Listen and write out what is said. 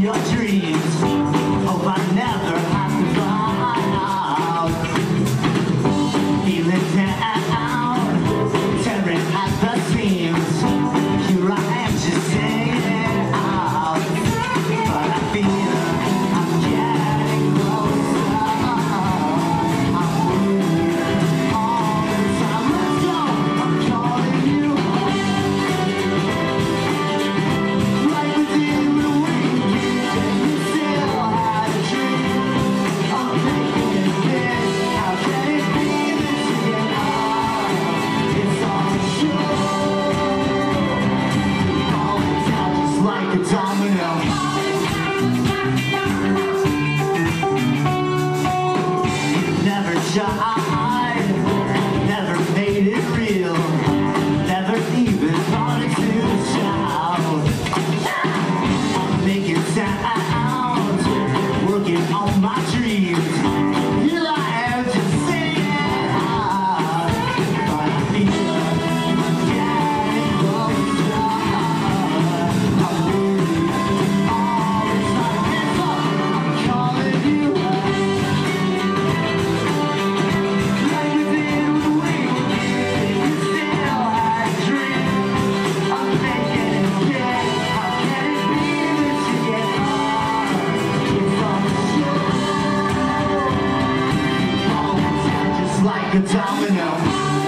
your dreams. like a domino. Never tried, never made it real, never even wanted to shout. Making sound. working on my dreams. now.